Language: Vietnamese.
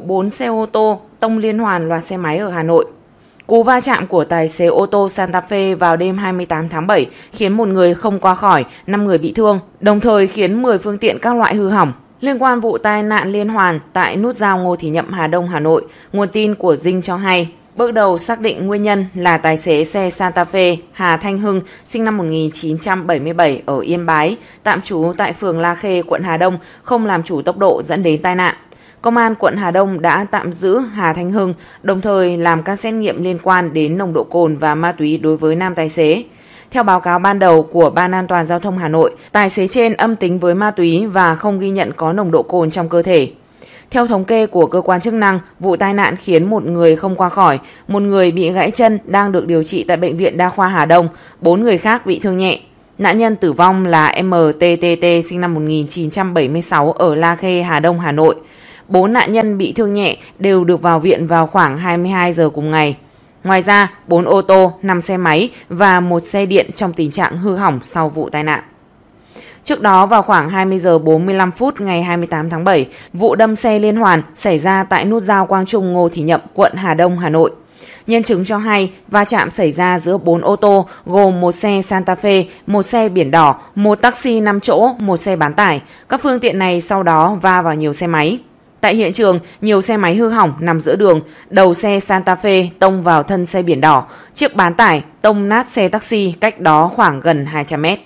4 xe ô tô tông liên hoàn loạt xe máy ở Hà Nội. Cú va chạm của tài xế ô tô Santa Fe vào đêm 28 tháng 7 khiến một người không qua khỏi, 5 người bị thương, đồng thời khiến 10 phương tiện các loại hư hỏng. Liên quan vụ tai nạn liên hoàn tại nút giao Ngô Thị Nhậm Hà Đông Hà Nội, nguồn tin của Dinh cho hay, bước đầu xác định nguyên nhân là tài xế xe Santa Fe Hà Thanh Hưng sinh năm 1977 ở Yên Bái, tạm trú tại phường La Khê, quận Hà Đông, không làm chủ tốc độ dẫn đến tai nạn. Công an quận Hà Đông đã tạm giữ Hà Thanh Hưng, đồng thời làm các xét nghiệm liên quan đến nồng độ cồn và ma túy đối với nam tài xế. Theo báo cáo ban đầu của Ban An toàn Giao thông Hà Nội, tài xế trên âm tính với ma túy và không ghi nhận có nồng độ cồn trong cơ thể. Theo thống kê của cơ quan chức năng, vụ tai nạn khiến một người không qua khỏi, một người bị gãy chân đang được điều trị tại Bệnh viện Đa khoa Hà Đông, bốn người khác bị thương nhẹ. Nạn nhân tử vong là MTTT sinh năm 1976 ở La Khê, Hà Đông, Hà Nội. 4 nạn nhân bị thương nhẹ đều được vào viện vào khoảng 22 giờ cùng ngày. Ngoài ra, 4 ô tô, 5 xe máy và một xe điện trong tình trạng hư hỏng sau vụ tai nạn. Trước đó vào khoảng 20 giờ 45 phút ngày 28 tháng 7, vụ đâm xe liên hoàn xảy ra tại nút giao Quang Trung Ngô Thị Nhậm, quận Hà Đông, Hà Nội. Nhân chứng cho hay va chạm xảy ra giữa 4 ô tô gồm một xe Santa Fe, một xe biển đỏ, một taxi 5 chỗ, một xe bán tải. Các phương tiện này sau đó va vào nhiều xe máy. Tại hiện trường, nhiều xe máy hư hỏng nằm giữa đường, đầu xe Santa Fe tông vào thân xe biển đỏ, chiếc bán tải tông nát xe taxi cách đó khoảng gần 200 mét.